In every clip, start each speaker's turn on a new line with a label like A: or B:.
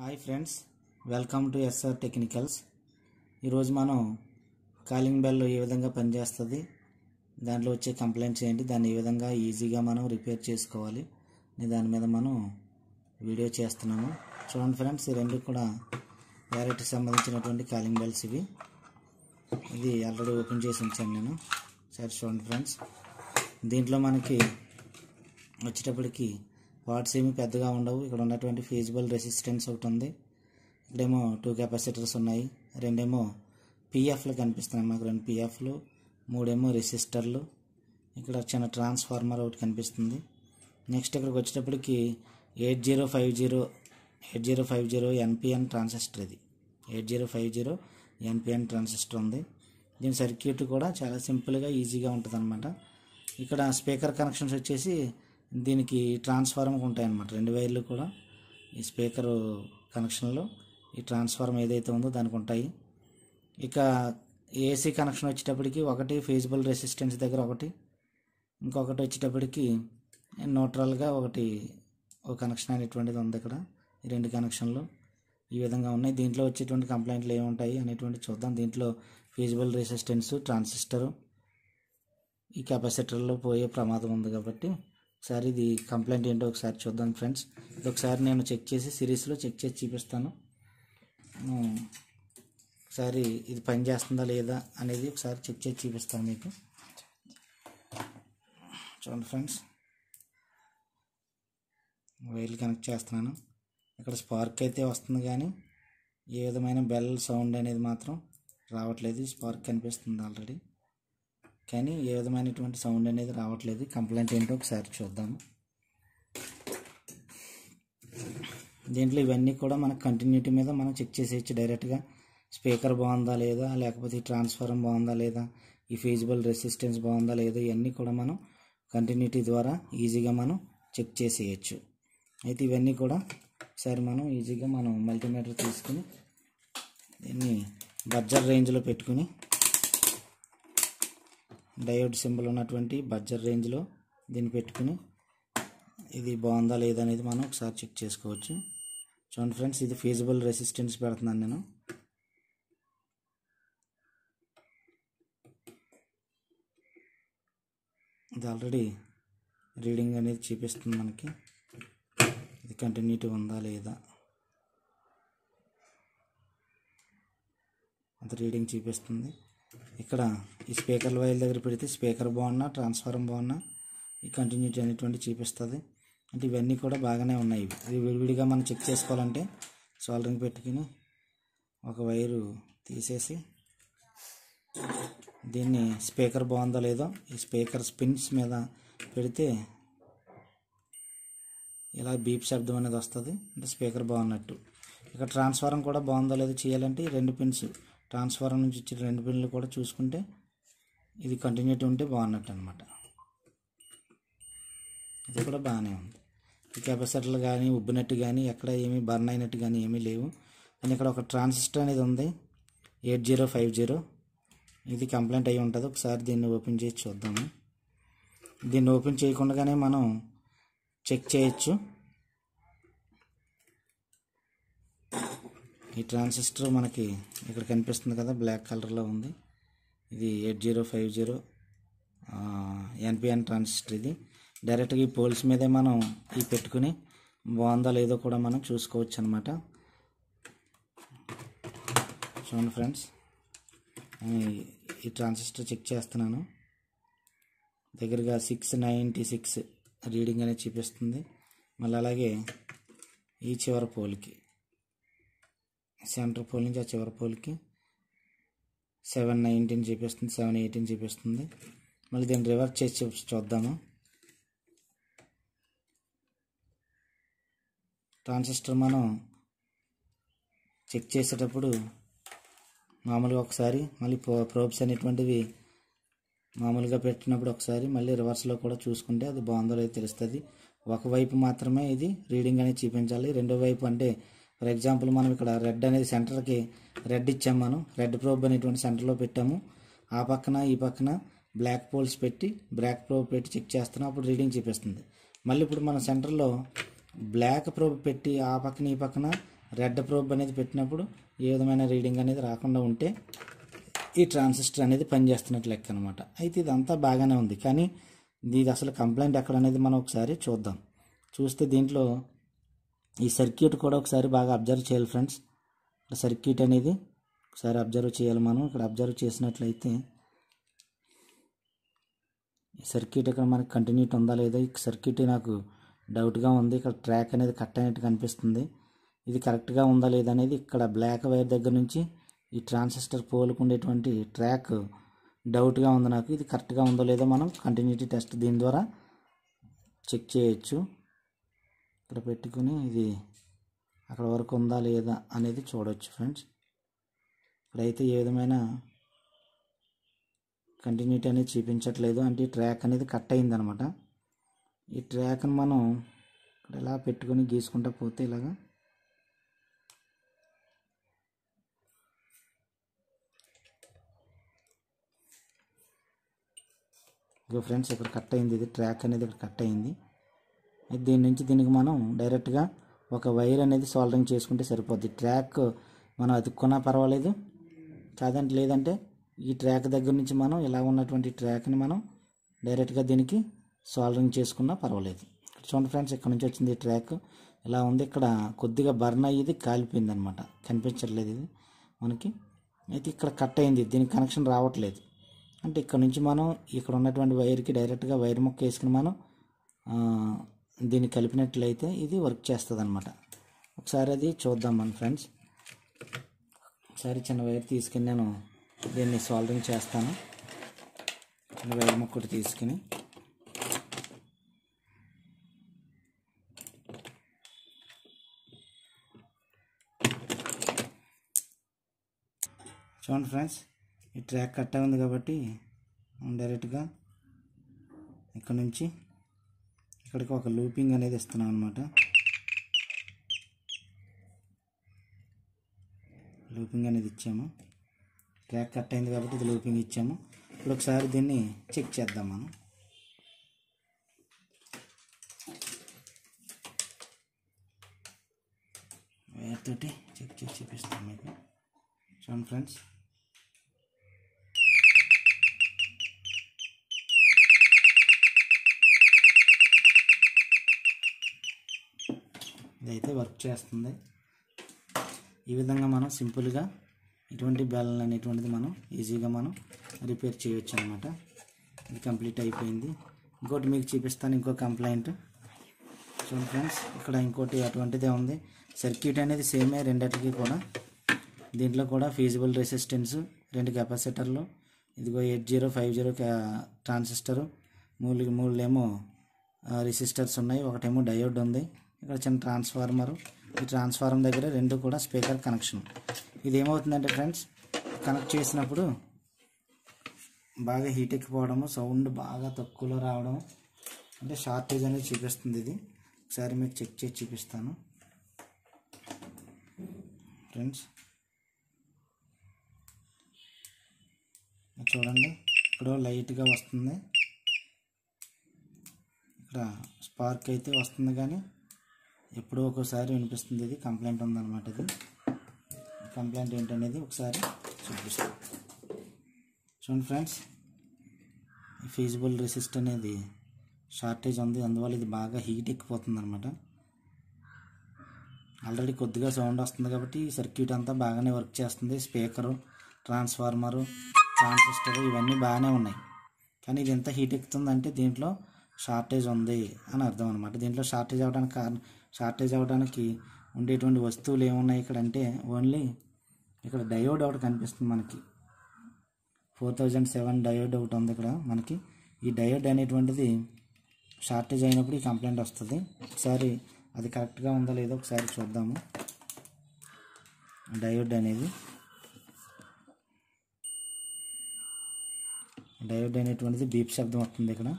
A: Hi friends welcome to SR Technicals. ఈరోజు మనం calling bell ఏ విధంగా పనిచేస్తుంది దాంట్లో వచ్చే కంప్లైంట్స్ ఏంటి దాన్ని ఏ విధంగా ఈజీగా మనం రిపేర్ చేసుకోవాలి దాని మీద మనం వీడియో చేస్తున్నాము. చూడండి ఫ్రెండ్స్ ఈ రెండు కూడా వ్యారెట్కి సంబంధించినటువంటి కాలింగ్ బెల్స్ ఇవి. ఇది ఆల్రెడీ ఓపెన్ చేసి ఉంచాను నేను. సరే చూడండి ఫ్రెండ్స్. దీంట్లో మనకి వచ్చేటప్పటికి వాట్స్ ఏమి పెద్దగా ఉండవు. ఇక్కడ ఉన్నటువంటి ఫీజిబుల్ రెసిస్టెన్స్ ఒకటి ఉంది. ఇక్కడేమో టూ కెపాసిటర్స్ ఉన్నాయి. రెండేమో పిఎఫ్లు కనిపిస్తున్నాయి మాకు. రెండు పిఎఫ్లు మూడేమో రెసిస్టర్లు ఇక్కడ చిన్న ట్రాన్స్ఫార్మర్ ఒకటి కనిపిస్తుంది. నెక్స్ట్ ఇక్కడికి వచ్చేటప్పటికి eight zero five zero eight zero five zero NPN transistor ఇది. Eight zero five zero NPN transistor ఉంది. దీని సర్క్యూట్ కూడా చాలా సింపుల్గా ఈజీగా ఉంటుంది అనమాట ఇక్కడ స్పీకర్ కనెక్షన్స్ వచ్చేసి దీనికి ట్రాన్స్ఫార్మర్ ఉంటాయి అన్నమాట రెండు వైర్లు కూడా ఈ స్పీకర్ కనెక్షన్లో. ఈ ట్రాన్స్ఫార్మర్ ఏదైతే ఉందో దానికి ఉంటాయి. ఇక ఏసీ కనెక్షన్ వచ్చేటప్పటికి ఒకటి ఫీజిబుల్ రెసిస్టెన్స్ దగ్గర ఒకటి ఇంకొకటి వచ్చేటప్పటికి న్యూట్రల్గా ఒకటి ఒక కనెక్షన్ అనేటువంటిది ఉంది ఇక్కడ. ఈ రెండు కనెక్షన్లు ఈ విధంగా ఉన్నాయి. దీంట్లో వచ్చేటువంటి కంప్లైంట్లు ఏముంటాయి అనేటువంటి చూద్దాం. దీంట్లో ఫీజిబుల్ రెసిస్టెన్స్ ట్రాన్సిస్టరు ఈ కెపాసిటర్లో పోయే ప్రమాదం ఉంది కాబట్టి ఒకసారి ఇది కంప్లైంట్ ఏంటో ఒకసారి చూద్దాం ఫ్రెండ్స్. ఇది ఒకసారి నేను చెక్ చేసి సిరీస్లో చెక్ చేసి చూపిస్తాను. ఒకసారి ఇది పని చేస్తుందా లేదా అనేది ఒకసారి చెక్ చేసి చూపిస్తాను మీకు. చూడండి ఫ్రెండ్స్. వైర్లు కనెక్ట్ చేస్తున్నాను. ఇక్కడ స్పార్క్ అయితే వస్తుంది కానీ ఏ విధమైన బెల్ సౌండ్ అనేది మాత్రం రావట్లేదు. స్పార్క్ కనిపిస్తుంది ఆల్రెడీ. కానీ ఏ విధమైనటువంటి సౌండ్ అనేది రావట్లేదు. కంప్లైంట్ ఏంటో ఒకసారి చూద్దాము. దీంట్లో ఇవన్నీ కూడా మన కంటిన్యూటీ మీద మనం చెక్ చేసేయచ్చు డైరెక్ట్గా స్పీకర్ బాగుందా లేదా? లేకపోతే ఈ బాగుందా లేదా? ఈ ఫీజిబుల్ రెసిస్టెన్స్ బాగుందా లేదా? ఇవన్నీ కూడా మనం కంటిన్యూటీ ద్వారా ఈజీగా మనం చెక్ చేసేయచ్చు. అయితే ఇవన్నీ కూడా ఒకసారి మనం ఈజీగా మనం మల్టీమీటర్ తీసుకుని దీన్ని బడ్జర్ రేంజ్లో పెట్టుకుని డయోడ్ సింబల్ ఉన్నటువంటి బడ్జర్ రేంజ్లో దీన్ని పెట్టుకుని ఇది బాగుందా లేదా అనేది మనం ఒకసారి చెక్ చేసుకోవచ్చు. చూడండి ఫ్రెండ్స్ ఇది ఫీజిబుల్ రెసిస్టెన్స్ పెడుతున్నాను నేను. ఇది ఆల్రెడీ రీడింగ్ అనేది చూపిస్తుంది మనకి. ఇది కంటిన్యూటీ ఉందా లేదా? అంత రీడింగ్ చూపిస్తుంది. ఇక్కడ ఈ స్పీకర్ వైర్ దగ్గర పెడితే స్పీకర్ బాగున్నా ట్రాన్స్ఫారం బాగున్నా ఈ కంటిన్యూటీ అనేటువంటి చూపిస్తుంది. అంటే ఇవన్నీ కూడా బాగానే ఉన్నాయి. ఇవి విడివిడిగా మనం చెక్ చేసుకోవాలంటే సోల్డరింగ్ పెట్టుకుని ఒక వైరు తీసేసి దీన్ని స్పీకర్ బాగుందో లేదో ఈ స్పీకర్ స్పిన్స్ మీద పెడితే ఇలా బీప్ శబ్దం అనేది వస్తుంది. అంటే స్పీకర్ బాగున్నట్టు. ఇక ట్రాన్స్ఫారం కూడా బాగుందో లేదో చేయాలంటే ఈ రెండు పిన్స్ ట్రాన్స్ఫారం నుంచి ఇచ్చిన రెండు పిన్లు కూడా చూసుకుంటే ఇది కంటిన్యూటీ ఉంటే బాగున్నట్టు అనమాట ఇది కూడా బాగానే ఉంది. ఈ కెపాసిటర్లు కానీ ఉబ్బినట్టు కానీ ఎక్కడ ఏమీ బర్న్ అయినట్టు కానీ ఏమీ లేవు. కానీ ఇక్కడ ఒక ట్రాన్సిస్టర్ అనేది ఉంది. Eight zero five zero. ఇది కంప్లైంట్ అయి ఉంటుంది. ఒకసారి దీన్ని ఓపెన్ చేసి చూద్దాము. దీన్ని ఓపెన్ చేయకుండానే మనం చెక్ చేయొచ్చు. ఈ ట్రాన్సిస్టర్ మనకి ఇక్కడ కనిపిస్తుంది కదా బ్లాక్ కలర్లో ఉంది. ఇది eight zero five zero NPN transistor ఇది. డైరెక్ట్గా ఈ పోల్స్ మీదే మనం ఈ పెట్టుకుని బాగుందా లేదో కూడా మనం చూసుకోవచ్చు అనమాట చూడండి ఫ్రెండ్స్ ఈ ట్రాన్సిస్టర్ చెక్ చేస్తున్నాను. దగ్గరగా సిక్స్ నైంటీ సిక్స్ రీడింగ్ అనేది చూపిస్తుంది. మళ్ళీ అలాగే ఈ చివరి పోల్కి సెంటర్ పోల్ నుంచి ఆ చివరి పోల్కి సెవెన్ నైన్టీన్ చూపిస్తుంది సెవెన్ ఎయిటీన్ చూపిస్తుంది. మళ్ళీ దీన్ని రివర్స్ చేసి చూద్దాము. ట్రాన్సిస్టర్ మనం చెక్ చేసేటప్పుడు మామూలుగా ఒకసారి మళ్ళీ ప్రో ప్రోబ్స్ అనేటువంటివి మామూలుగా పెట్టినప్పుడు ఒకసారి మళ్ళీ రివర్స్లో కూడా చూసుకుంటే అది బాగుందో లేదో తెలుస్తుంది. ఒకవైపు మాత్రమే ఇది రీడింగ్ అనేది చూపించాలి. రెండో వైపు అంటే ఫర్ ఎగ్జాంపుల్ మనం ఇక్కడ రెడ్ అనేది సెంటర్కి రెడ్ ఇచ్చాము మనం. రెడ్ ప్రోబ్ అనేటువంటి సెంటర్లో పెట్టాము. ఆ పక్కన ఈ పక్కన బ్లాక్ పోల్స్ పెట్టి బ్లాక్ ప్రోబ్ పెట్టి చెక్ చేస్తున్నాం. అప్పుడు రీడింగ్ చూపిస్తుంది మళ్ళీ ఇప్పుడు మన సెంటర్లో బ్లాక్ ప్రోబ్ పెట్టి ఆ పక్కన ఈ పక్కన రెడ్ ప్రోబ్ అనేది పెట్టినప్పుడు ఏ విధమైన రీడింగ్ అనేది రాకుండా ఉంటే ఈ ట్రాన్సిస్టర్ అనేది పనిచేస్తున్నట్లు లెక్క అనమాట అయితే ఇదంతా బాగానే ఉంది. కానీ ఇది అసలు కంప్లైంట్ ఎక్కడ అనేది మనం ఒకసారి చూద్దాం. చూస్తే దీంట్లో ఈ సర్క్యూట్ కూడా ఒకసారి బాగా అబ్జర్వ్ చేయాలి ఫ్రెండ్స్. సర్క్యూట్ అనేది ఒకసారి అబ్జర్వ్ చేయాలి మనం. ఇక్కడ అబ్జర్వ్ చేసినట్లయితే ఈ సర్క్యూట్ ఇక్కడ మనకి కంటిన్యూట్ ఉందా లేదా? ఈ సర్క్యూట్ నాకు డౌట్గా ఉంది. ఇక్కడ ట్రాక్ అనేది కట్ అయినట్టు కనిపిస్తుంది. ఇది కరెక్ట్గా ఉందా లేదా అనేది ఇక్కడ బ్లాక్ వైర్ దగ్గర నుంచి ఈ ట్రాన్సిస్టర్ పోలుకు ఉండేటువంటి ట్రాక్ డౌట్గా ఉంది నాకు. ఇది కరెక్ట్గా ఉందో లేదో మనం కంటిన్యూటీ టెస్ట్ దీని ద్వారా చెక్ చేయొచ్చు. ఇక్కడ పెట్టుకుని ఇది అక్కడ వరకు ఉందా లేదా అనేది చూడవచ్చు ఫ్రెండ్స్. ఇక్కడైతే ఏ విధమైన కంటిన్యూటీ అనేది చూపించట్లేదు. అంటే ఈ ట్రాక్ అనేది కట్ అయిందనమాట. ఈ ట్రాక్ని మనం ఇక్కడ ఇలా పెట్టుకొని గీసుకుంటా పోతే ఇలాగా? ఇక ఫ్రెండ్స్ ఇక్కడ కట్ అయింది. ఇది ట్రాక్ అనేది ఇక్కడ కట్ అయింది. అయితే దీని నుంచి దీనికి మనం డైరెక్ట్గా ఒక వైర్ అనేది సోల్డరింగ్ చేసుకుంటే సరిపోద్ది. ట్రాక్ మనం అతుక్కున్నా పర్వాలేదు. కాదంటే లేదంటే ఈ ట్రాక్ దగ్గర నుంచి మనం ఇలా ఉన్నటువంటి ట్రాక్ని మనం డైరెక్ట్గా దీనికి సోల్డరింగ్ చేసుకున్నా పర్వాలేదు. చూడండి ఫ్రెండ్స్ ఇక్కడ నుంచి వచ్చింది ఈ ట్రాక్ ఇలా ఉంది. ఇక్కడ కొద్దిగా బర్న్ అయ్యేది కాలిపోయింది అనమాట కనిపించట్లేదు ఇది మనకి. అయితే ఇక్కడ కట్ అయింది. దీనికి కనెక్షన్ రావట్లేదు. అంటే ఇక్కడ నుంచి మనం ఇక్కడ ఉన్నటువంటి వైర్కి డైరెక్ట్గా వైర్ ముక్క వేసుకుని మనం దీన్ని కలిపినట్లయితే ఇది వర్క్ చేస్తుంది అనమాట ఒకసారి అది చూద్దాం మన ఫ్రెండ్స్. ఒకసారి చిన్న వైర్ తీసుకుని నేను దీన్ని సాల్వింగ్ చేస్తాను. చిన్న వైర్ ముక్కటి తీసుకుని. చూడండి ఫ్రెండ్స్ ఈ ట్రాక్ కట్ ఉంది కాబట్టి డైరెక్ట్గా ఇక్కడ నుంచి ఇక్కడికి ఒక లూపింగ్ అనేది ఇస్తున్నాం అనమాట లూపింగ్ అనేది ఇచ్చాము. ట్రాక్ కట్ అయింది కాబట్టి ఇది లూపింగ్ ఇచ్చాము. ఇప్పుడు ఒకసారి దీన్ని చెక్ చేద్దాం మనం. వేరుతోటి చెక్ చేసి చూపిస్తాం మీకు. చూడండి ఫ్రెండ్స్ ఇదైతే వర్క్ చేస్తుంది. ఈ విధంగా మనం సింపుల్గా ఇటువంటి బ్యాలెన్ అనేటువంటిది మనం ఈజీగా మనం రిపేర్ చేయొచ్చు అనమాట ఇది కంప్లీట్ అయిపోయింది. ఇంకోటి మీకు చూపిస్తాను ఇంకో కంప్లైంట్ చూడండి ఫ్రెండ్స్ ఇక్కడ ఇంకోటి అటువంటిదే ఉంది. సర్క్యూట్ అనేది సేమే రెండిటికి కూడా. దీంట్లో కూడా ఫీజిబుల్ రెసిస్టెన్స్ రెండు కెపాసిటర్లు. ఇదిగో eight zero five zero transistor మూడు మూడులేమో రెసిస్టర్స్ ఉన్నాయి. ఒకటేమో డయోడ్ ఉంది. ఇక్కడ చిన్న ట్రాన్స్ఫార్మర్ ఈ ట్రాన్స్ఫార్మర్ దగ్గర రెండు కూడా స్పీకర్ కనెక్షన్ ఇది ఏమవుతుందంటే ఫ్రెండ్స్ కనెక్ట్ చేసినప్పుడు బాగా హీట్ ఎక్కిపోవడము సౌండ్ బాగా తక్కువలో రావడం అంటే షార్టేజ్ అనేది చూపిస్తుంది ఇది. ఒకసారి మీకు చెక్ చేసి చూపిస్తాను. ఫ్రెండ్స్ చూడండి ఇక్కడ లైట్గా వస్తుంది. ఇక్కడ స్పార్క్ అయితే వస్తుంది కానీ ఎప్పుడో ఒకసారి వినిపిస్తుంది ఇది. కంప్లైంట్ ఉందన్నమాట ఇది. కంప్లైంట్ ఏంటనేది ఒకసారి చూపిస్తాం. చూడండి ఫ్రెండ్స్ ఈ ఫీజిబుల్ రెసిస్ట్ అనేది షార్టేజ్ ఉంది. అందువల్ల ఇది బాగా హీట్ ఎక్కిపోతుంది అనమాట ఆల్రెడీ కొద్దిగా సౌండ్ వస్తుంది కాబట్టి ఈ సర్క్యూట్ అంతా బాగానే వర్క్ చేస్తుంది. స్పీకరు ట్రాన్స్ఫార్మరు ట్రాన్సిస్టర్ ఇవన్నీ బాగానే ఉన్నాయి. కానీ ఇది ఎంత హీట్ ఎక్కుతుందంటే దీంట్లో షార్టేజ్ ఉంది అని అర్థం అనమాట దీంట్లో షార్టేజ్ అవడానికి కారణం షార్టేజ్ అవడానికి ఉండేటువంటి వస్తువులు ఏమున్నాయి ఇక్కడ అంటే ఓన్లీ ఇక్కడ డయోడ్ ఒకటి కనిపిస్తుంది మనకి. ఫోర్ థౌజండ్ సెవెన్ డయోడ్ ఒకటి ఉంది ఇక్కడ మనకి. ఈ డయోడ్ అనేటువంటిది షార్టేజ్ అయినప్పుడు ఈ కంప్లైంట్ వస్తుంది. ఒకసారి అది కరెక్ట్గా ఉందో లేదో ఒకసారి చూద్దాము. డయోడ్ అనేది డయోడ్ అనేటువంటిది బీప్ శబ్దం వస్తుంది ఇక్కడ.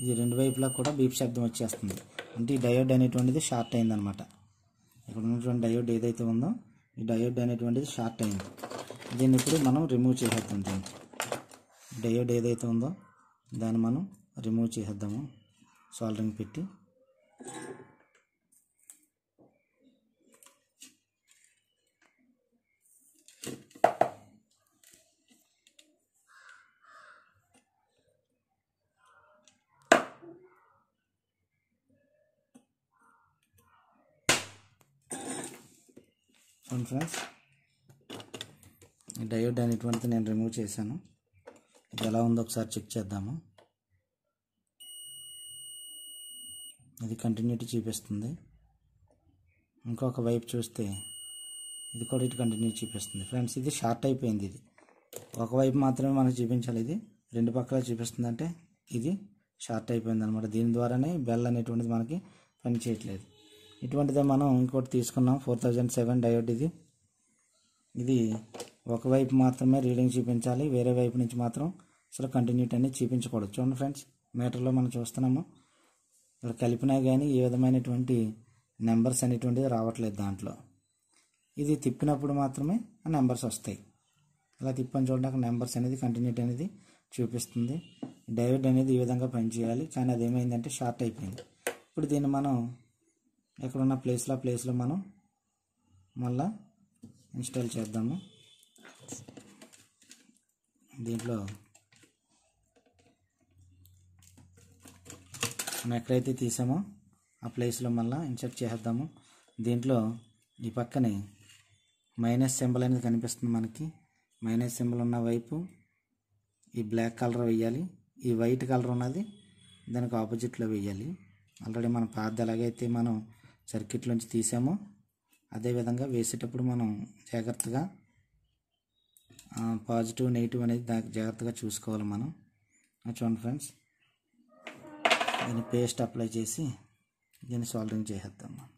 A: ఇది రెండు వైపులా కూడా బీప్ శబ్దం వచ్చేస్తుంది. అంటే ఈ డయోడ్ అనేటువంటిది షార్ట్ అయిందనమాట. ఇక్కడ ఉన్నటువంటి డయోడ్ ఏదైతే ఉందో ఈ డయోడ్ అనేటువంటిది షార్ట్ అయింది. దీన్ని ఇప్పుడు మనం రిమూవ్ చేసేద్దాం దీన్ని డయోడ్ ఏదైతే ఉందో దాన్ని మనం రిమూవ్ చేసేద్దాము. సాల్డరింగ్ పెట్టి చూడండి ఫ్రెండ్స్. ఈ డయోడ్ అనేటువంటిది నేను రిమూవ్ చేశాను. ఇది ఎలా ఉందో ఒకసారి చెక్ చేద్దాము. ఇది కంటిన్యూటీ చూపిస్తుంది. ఇంకొక వైపు చూస్తే ఇది కూడా ఇటు కంటిన్యూ చూపిస్తుంది. ఫ్రెండ్స్ ఇది షార్ట్ అయిపోయింది ఇది. ఒకవైపు మాత్రమే మనకు చూపించాలి ఇది. రెండు పక్కల చూపిస్తుంది అంటే ఇది షార్ట్ అయిపోయింది అనమాట దీని ద్వారానే బెల్ అనేటువంటిది మనకి పని చేయట్లేదు ఇటువంటిదే మనం ఇంకోటి తీసుకున్నాం ఫోర్ థౌజండ్ సెవెన్ డయోడ్ ఇది. ఇది ఒకవైపు మాత్రమే రీడింగ్ చూపించాలి వేరే వైపు నుంచి మాత్రం అసలు కంటిన్యూటీ అనేది చూపించకూడదు. చూడండి ఫ్రెండ్స్ మీటర్లో మనం చూస్తున్నాము. ఇక్కడ కలిపినా కానీ ఏ విధమైనటువంటి నెంబర్స్ అనేటువంటిది రావట్లేదు దాంట్లో. ఇది తిప్పినప్పుడు మాత్రమే ఆ నెంబర్స్ వస్తాయి. అలా తిప్పని చూడడానికి నెంబర్స్ అనేది కంటిన్యూటీ అనేది చూపిస్తుంది. డయోడ్ అనేది ఈ విధంగా పనిచేయాలి. కానీ అది ఏమైందంటే షార్ట్ అయిపోయింది. ఇప్పుడు దీన్ని మనం ఎక్కడున్న ప్లేస్లో ప్లేస్లో మనం మళ్ళా ఇన్స్టాల్ చేద్దాము. దీంట్లో మనం ఎక్కడైతే తీసామో ఆ ప్లేస్లో మళ్ళీ ఇన్సర్ట్ చేద్దాము దీంట్లో ఈ పక్కనే మైనస్ సింబల్ అనేది కనిపిస్తుంది మనకి. మైనస్ సింబల్ ఉన్న వైపు ఈ బ్లాక్ కలర్ వేయాలి ఈ వైట్ కలర్ ఉన్నది దానికి ఆపోజిట్లో వేయాలి ఆల్రెడీ మన పాత ఎలాగైతే మనం సర్క్యూట్లోంచి తీసామో. అదేవిధంగా వేసేటప్పుడు మనం జాగ్రత్తగా పాజిటివ్ నెగిటివ్ అనేది దానికి జాగ్రత్తగా చూసుకోవాలి మనం. చూడండి ఫ్రెండ్స్. దీన్ని పేస్ట్ అప్లై చేసి దీన్ని సాల్డరింగ్ చేసేద్దాం మనం.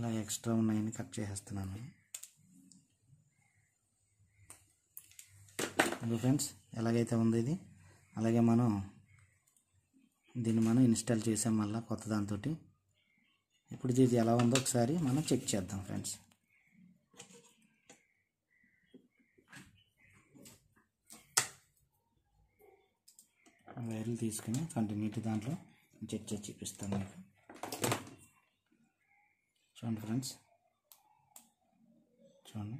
A: ఇలా ఎక్స్ట్రా ఉన్నాయని కట్ చేసేస్తున్నాను. ఇప్పుడు ఫ్రెండ్స్ ఎలాగైతే ఉంది ఇది? అలాగే మనం దీన్ని మనం ఇన్స్టాల్ చేసాం మళ్ళీ కొత్త దాంతో ఇప్పుడు ఇది ఎలా ఉందో ఒకసారి మనం చెక్ చేద్దాం ఫ్రెండ్స్. వైర్లు తీసుకుని కంటిన్యూటీ దాంట్లో చెక్ చేసి చూపిస్తాను మీకు. చూడండి ఫ్రెండ్స్ చూడండి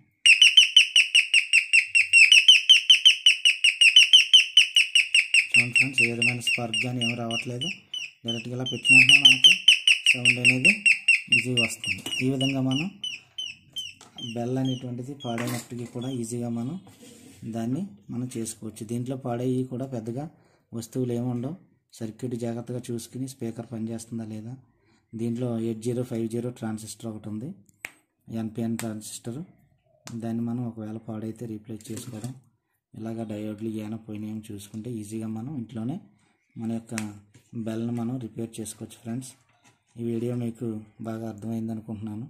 A: చూడండి ఫ్రెండ్స్ ఏ విధమైన స్పార్క్ కానీ ఏమి రావట్లేదు. డైరెక్ట్గా ఇలా పెట్టిన వెంటనే మనకి సౌండ్ అనేది ఈజీగా వస్తుంది. ఈ విధంగా మనం బెల్ అనేటువంటిది పాడైనప్పటికీ కూడా ఈజీగా మనం దాన్ని మనం చేసుకోవచ్చు. దీంట్లో పాడేవి కూడా పెద్దగా వస్తువులు ఏమి ఉండవు. సర్క్యూట్ జాగ్రత్తగా చూసుకుని స్పీకర్ పనిచేస్తుందా లేదా దీంట్లో eight zero five zero transistor ఒకటి ఉంది. NPN transistor. దాన్ని మనం ఒకవేళ పాడైతే రీప్లేస్ చేసుకోవడం. ఇలాగ డయోడ్లు ఏమైనా పోయినాయేమో చూసుకుంటే ఈజీగా మనం ఇంట్లోనే మన యొక్క బెల్ని మనం రిపేర్ చేసుకోవచ్చు ఫ్రెండ్స్. ఈ వీడియో మీకు బాగా అర్థమైంది అనుకుంటున్నాను.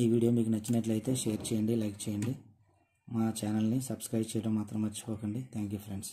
A: ఈ వీడియో మీకు నచ్చినట్లయితే షేర్ చేయండి లైక్ చేయండి. మా ఛానల్ని సబ్స్క్రైబ్ చేయడం మాత్రం మర్చిపోకండి. Thank you friends.